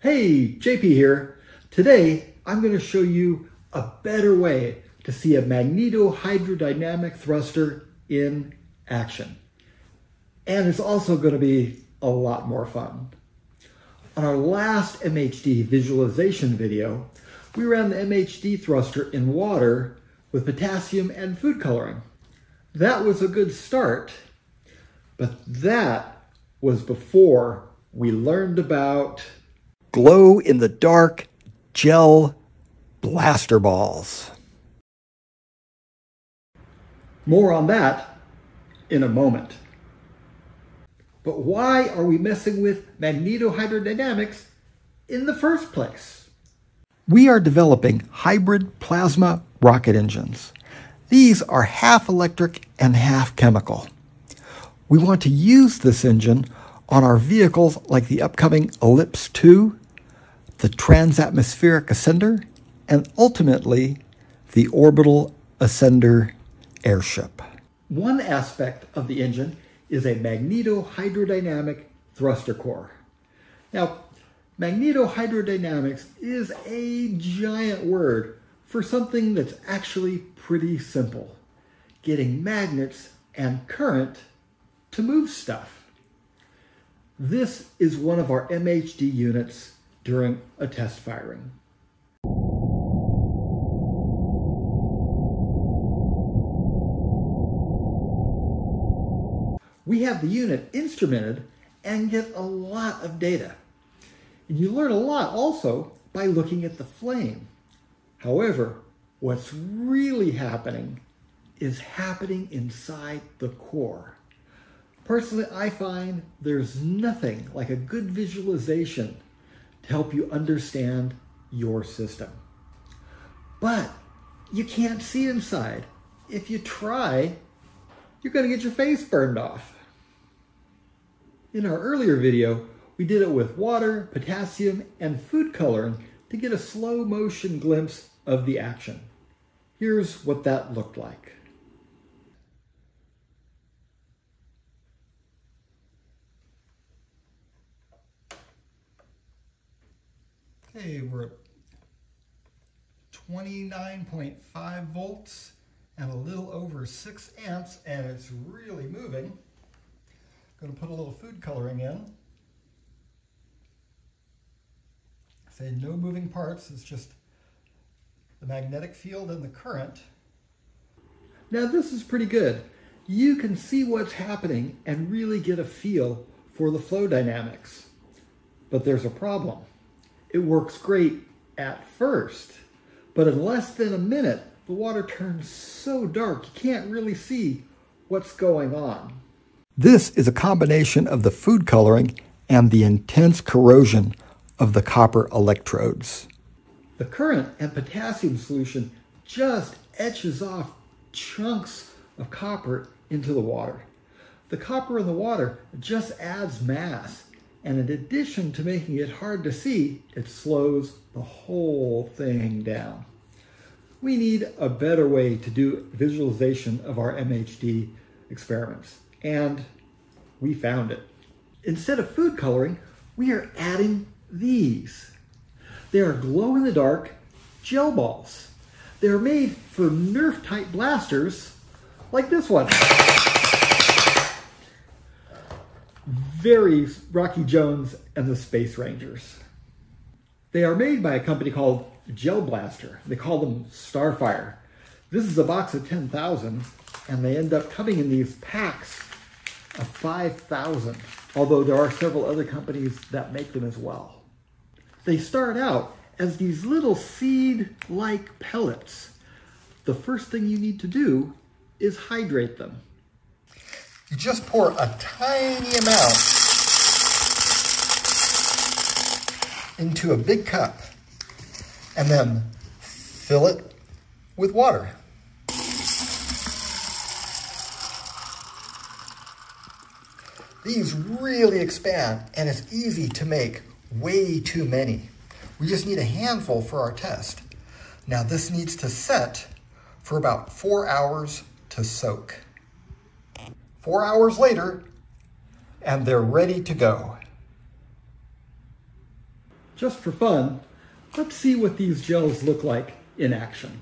Hey, JP here. Today, I'm going to show you a better way to see a magnetohydrodynamic thruster in action. And it's also going to be a lot more fun. On our last MHD visualization video, we ran the MHD thruster in water with potassium and food coloring. That was a good start, but that was before we learned about glow in the dark gel blaster balls. More on that in a moment. But why are we messing with magnetohydrodynamics in the first place? We are developing hybrid plasma rocket engines. These are half electric and half chemical. We want to use this engine on our vehicles like the upcoming Ellipse 2, the Transatmospheric Ascender, and ultimately the Orbital Ascender airship. One aspect of the engine is a magnetohydrodynamic thruster core. Now, magnetohydrodynamics is a giant word for something that's actually pretty simple getting magnets and current to move stuff. This is one of our MHD units during a test firing. We have the unit instrumented and get a lot of data. And you learn a lot also by looking at the flame. However, what's really happening is happening inside the core. Personally, I find there's nothing like a good visualization to help you understand your system. But you can't see inside. If you try, you're going to get your face burned off. In our earlier video, we did it with water, potassium, and food coloring to get a slow motion glimpse of the action. Here's what that looked like. Okay, we're at 29.5 volts and a little over 6 amps, and it's really moving. Going to put a little food coloring in. Say no moving parts, it's just the magnetic field and the current. Now this is pretty good. You can see what's happening and really get a feel for the flow dynamics. But there's a problem. It works great at first, but in less than a minute, the water turns so dark you can't really see what's going on. This is a combination of the food coloring and the intense corrosion of the copper electrodes. The current and potassium solution just etches off chunks of copper into the water. The copper in the water just adds mass and in addition to making it hard to see, it slows the whole thing down. We need a better way to do visualization of our MHD experiments, and we found it. Instead of food coloring, we are adding these. They are glow-in-the-dark gel balls. They're made for Nerf-type blasters like this one very Rocky Jones and the Space Rangers. They are made by a company called Gel Blaster. They call them Starfire. This is a box of 10,000 and they end up coming in these packs of 5,000, although there are several other companies that make them as well. They start out as these little seed-like pellets. The first thing you need to do is hydrate them. You just pour a tiny amount into a big cup and then fill it with water. These really expand and it's easy to make way too many. We just need a handful for our test. Now this needs to set for about four hours to soak. Four hours later, and they're ready to go. just for fun, let's see what these gels look like in action.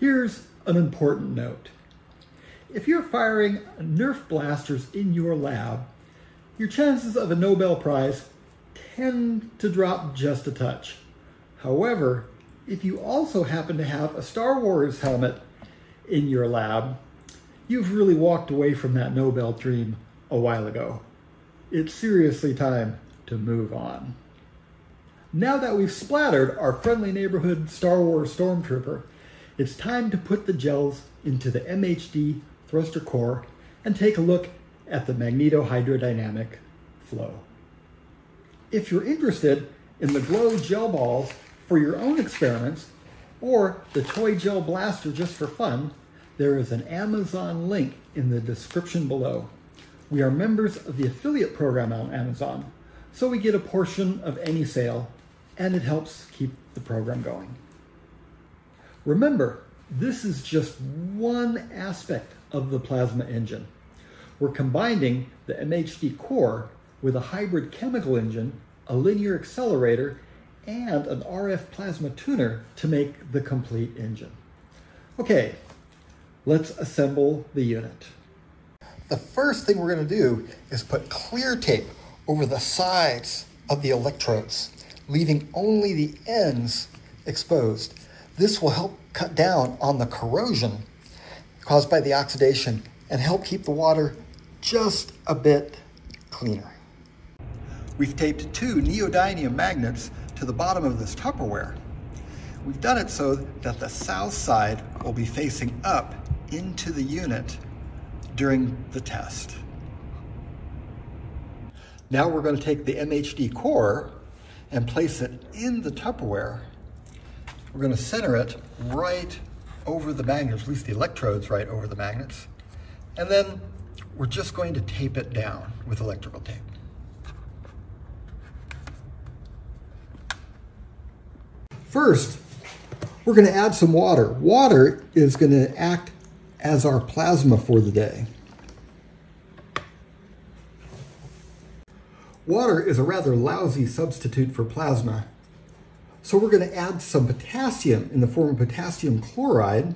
Here's an important note. If you're firing Nerf blasters in your lab, your chances of a Nobel Prize tend to drop just a touch. However, if you also happen to have a Star Wars helmet in your lab, you've really walked away from that Nobel dream a while ago. It's seriously time to move on. Now that we've splattered our friendly neighborhood Star Wars Stormtrooper, it's time to put the gels into the MHD thruster core and take a look at the magnetohydrodynamic flow. If you're interested in the glow gel balls for your own experiments or the toy gel blaster just for fun, there is an Amazon link in the description below. We are members of the affiliate program on Amazon, so we get a portion of any sale and it helps keep the program going. Remember, this is just one aspect of the plasma engine. We're combining the MHD core with a hybrid chemical engine, a linear accelerator, and an RF plasma tuner to make the complete engine. Okay, let's assemble the unit. The first thing we're going to do is put clear tape over the sides of the electrodes, leaving only the ends exposed. This will help cut down on the corrosion caused by the oxidation and help keep the water just a bit cleaner. We've taped two neodymium magnets to the bottom of this Tupperware. We've done it so that the south side will be facing up into the unit during the test. Now we're going to take the MHD core and place it in the Tupperware we're going to center it right over the magnets, at least the electrodes right over the magnets. And then we're just going to tape it down with electrical tape. First, we're going to add some water. Water is going to act as our plasma for the day. Water is a rather lousy substitute for plasma so we're going to add some potassium in the form of potassium chloride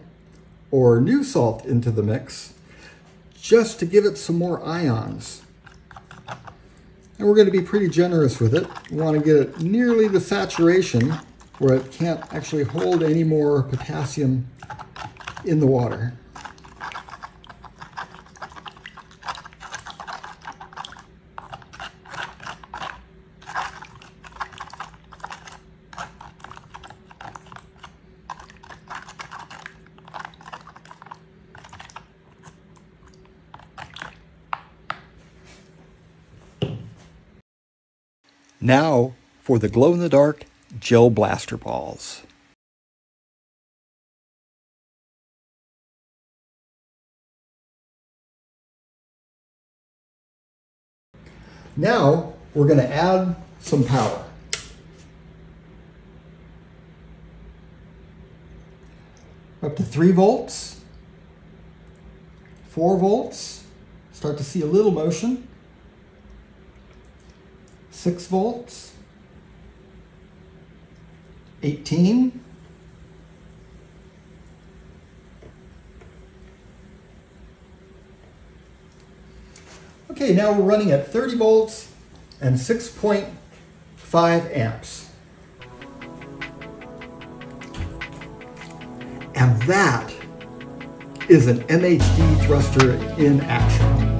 or Nu-Salt into the mix just to give it some more ions. And we're going to be pretty generous with it. We want to get it nearly the saturation where it can't actually hold any more potassium in the water. Now for the glow-in-the-dark gel blaster balls. Now we're going to add some power. Up to 3 volts, 4 volts, start to see a little motion. 6 volts, 18, Okay, now we're running at 30 volts and 6.5 amps. And that is an MHD thruster in action.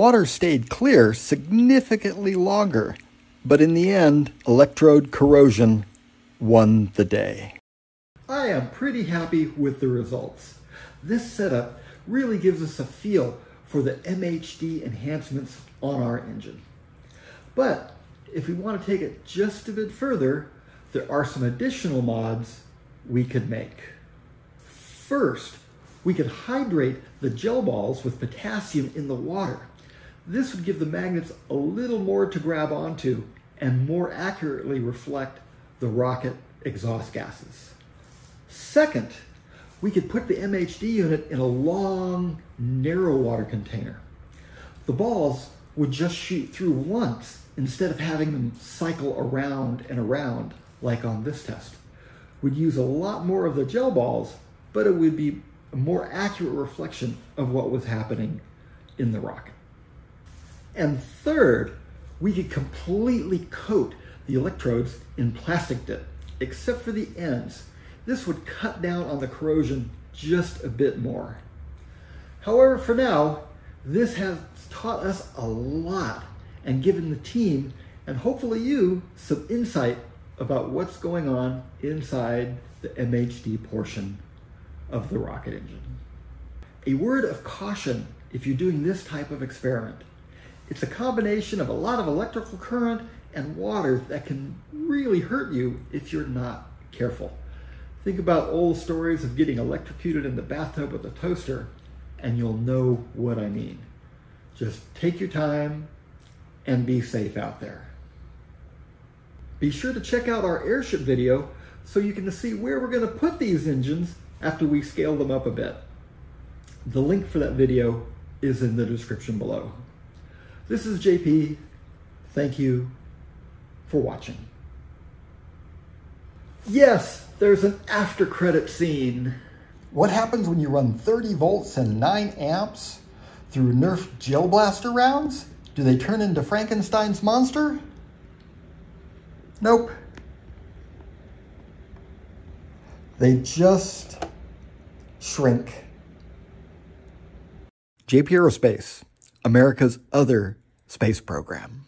Water stayed clear significantly longer, but in the end, electrode corrosion won the day. I am pretty happy with the results. This setup really gives us a feel for the MHD enhancements on our engine. But if we want to take it just a bit further, there are some additional mods we could make. First, we could hydrate the gel balls with potassium in the water. This would give the magnets a little more to grab onto and more accurately reflect the rocket exhaust gases. Second, we could put the MHD unit in a long, narrow water container. The balls would just shoot through once instead of having them cycle around and around like on this test. We'd use a lot more of the gel balls, but it would be a more accurate reflection of what was happening in the rocket. And third, we could completely coat the electrodes in plastic dip, except for the ends. This would cut down on the corrosion just a bit more. However, for now, this has taught us a lot and given the team and hopefully you some insight about what's going on inside the MHD portion of the rocket engine. A word of caution if you're doing this type of experiment. It's a combination of a lot of electrical current and water that can really hurt you if you're not careful. Think about old stories of getting electrocuted in the bathtub with a toaster and you'll know what I mean. Just take your time and be safe out there. Be sure to check out our airship video so you can see where we're going to put these engines after we scale them up a bit. The link for that video is in the description below. This is JP. Thank you for watching. Yes, there's an after credit scene. What happens when you run 30 volts and 9 amps through Nerf Gel Blaster rounds? Do they turn into Frankenstein's monster? Nope. They just shrink. JP Aerospace, America's other space program.